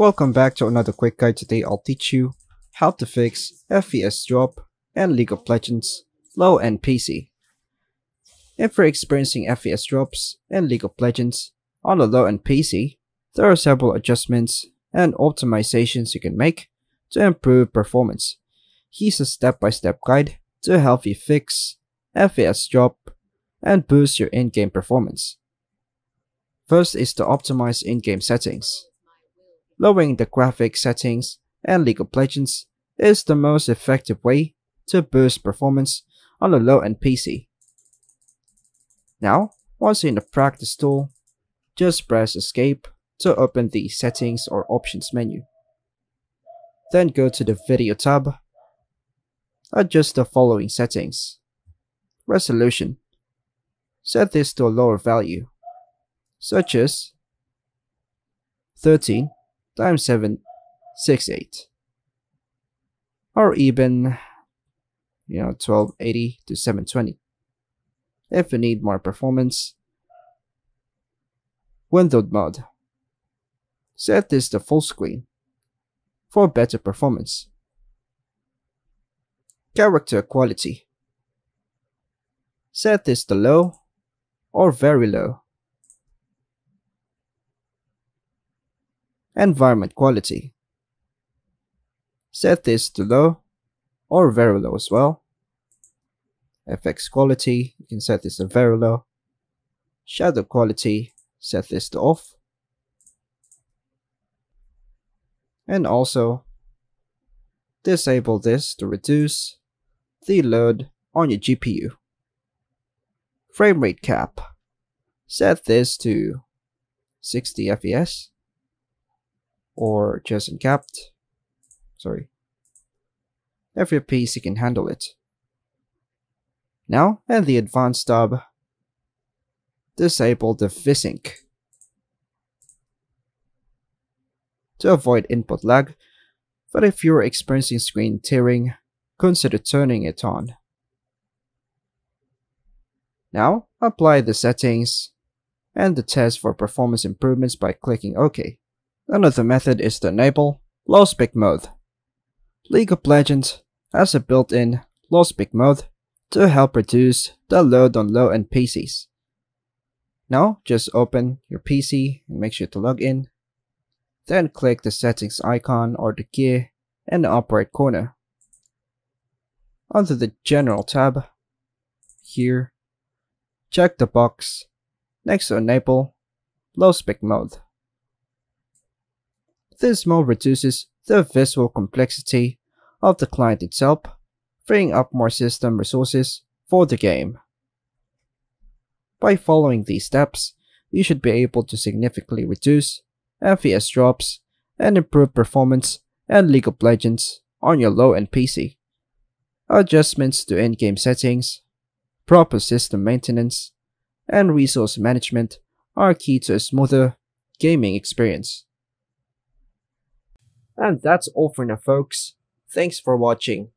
Welcome back to another quick guide. Today I'll teach you how to fix FPS drop and League of Legends low-end PC. If you're experiencing FPS drops and League of Legends on a low-end PC, there are several adjustments and optimizations you can make to improve performance. Here's a step-by-step -step guide to help you fix FPS drop and boost your in-game performance. First is to optimize in-game settings. Lowering the graphics settings and League of Legends is the most effective way to boost performance on a low-end PC. Now, once in the practice tool, just press escape to open the settings or options menu. Then go to the video tab. Adjust the following settings. Resolution. Set this to a lower value, such as 13 times 768 or even you know 1280 to 720 if you need more performance windowed mode set this to full screen for better performance. Character quality. Set this to low or very low environment quality Set this to low or very low as well. FX quality, you can set this to very low. Shadow quality, set this to off. And also disable this to reduce the load on your GPU. Frame rate cap, set this to 60 FPS or just uncapped sorry. Every PC can handle it. Now, in the advanced tab, disable the VSync. To avoid input lag, but if you're experiencing screen tearing, consider turning it on. Now, apply the settings and the test for performance improvements by clicking OK. Another method is to enable low spec mode. League of Legends has a built-in low spec mode to help reduce the load on low-end PCs. Now, just open your PC and make sure to log in. Then click the settings icon or the gear in the upper right corner. Under the General tab, here, check the box next to enable low spec mode. This mode reduces the visual complexity of the client itself, freeing up more system resources for the game. By following these steps, you should be able to significantly reduce FPS drops and improve performance and League of Legends on your low-end PC. Adjustments to in-game settings, proper system maintenance, and resource management are key to a smoother gaming experience. And that's all for now folks. Thanks for watching.